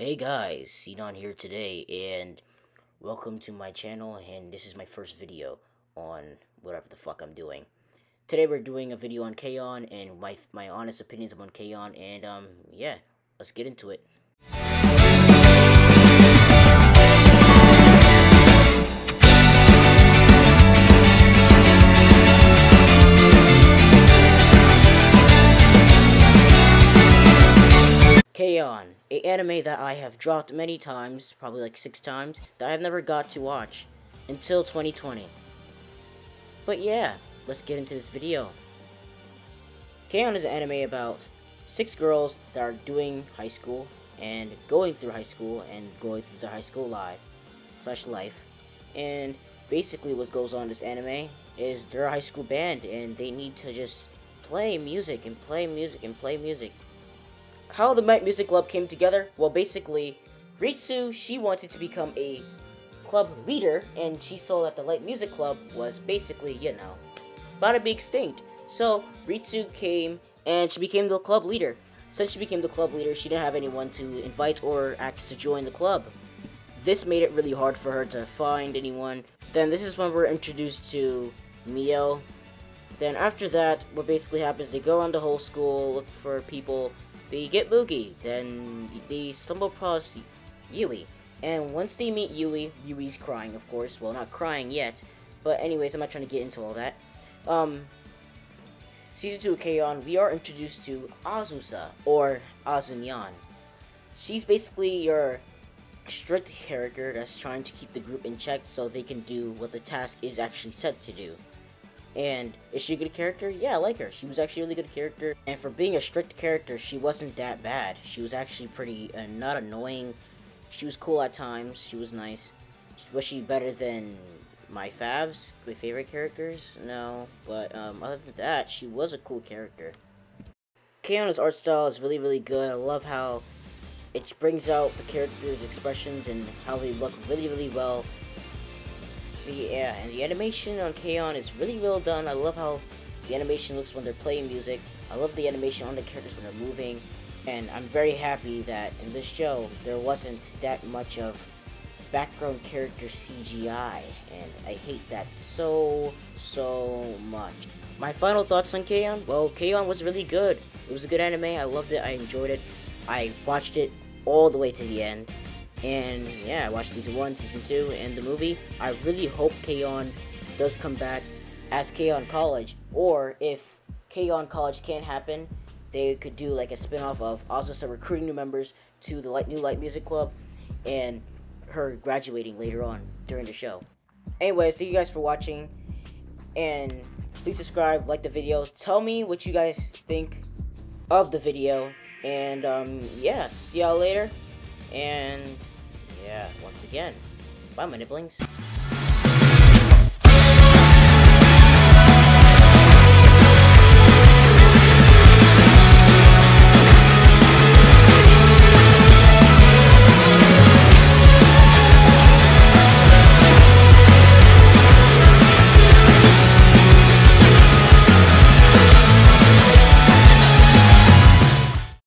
Hey guys, Sinon here today, and welcome to my channel, and this is my first video on whatever the fuck I'm doing. Today we're doing a video on K-On! and my, my honest opinions on K-On! and um, yeah, let's get into it. K-On! a anime that I have dropped many times, probably like six times, that I've never got to watch until 2020. But yeah, let's get into this video. K-On! is an anime about six girls that are doing high school and going through high school and going through their high school life slash life. And basically what goes on in this anime is they're a high school band and they need to just play music and play music and play music how the Light Music Club came together? Well, basically, Ritsu, she wanted to become a club leader, and she saw that the Light Music Club was basically, you know, about to be extinct. So, Ritsu came, and she became the club leader. Since she became the club leader, she didn't have anyone to invite or ask to join the club. This made it really hard for her to find anyone. Then this is when we're introduced to Mio. Then after that, what basically happens, they go around the whole school, look for people they get Mugi, then they stumble across Yui. And once they meet Yui, Yui's crying, of course. Well, not crying yet. But anyways, I'm not trying to get into all that. Um, Season 2 of K-On! we are introduced to Azusa, or Azunyan. She's basically your strict character that's trying to keep the group in check so they can do what the task is actually set to do. And is she a good character? Yeah, I like her. She was actually a really good character. And for being a strict character, she wasn't that bad. She was actually pretty, uh, not annoying. She was cool at times. She was nice. Was she better than my favs, my favorite characters? No. But um, other than that, she was a cool character. K-On!'s art style is really, really good. I love how it brings out the characters' expressions and how they look really, really well the uh, and the animation on K-On! is really well done. I love how the animation looks when they're playing music. I love the animation on the characters when they're moving. And I'm very happy that in this show, there wasn't that much of background character CGI. And I hate that so, so much. My final thoughts on K-On! Well, K-On! was really good. It was a good anime. I loved it. I enjoyed it. I watched it all the way to the end. And yeah, I watched season one, season two, and the movie. I really hope K-On! does come back as K-On! College, or if K-On! College can't happen, they could do like a spin-off of Azusa recruiting new members to the Light New Light Music Club, and her graduating later on during the show. Anyways, thank you guys for watching, and please subscribe, like the video, tell me what you guys think of the video, and um, yeah, see y'all later, and yeah, once again, bye my nibblings.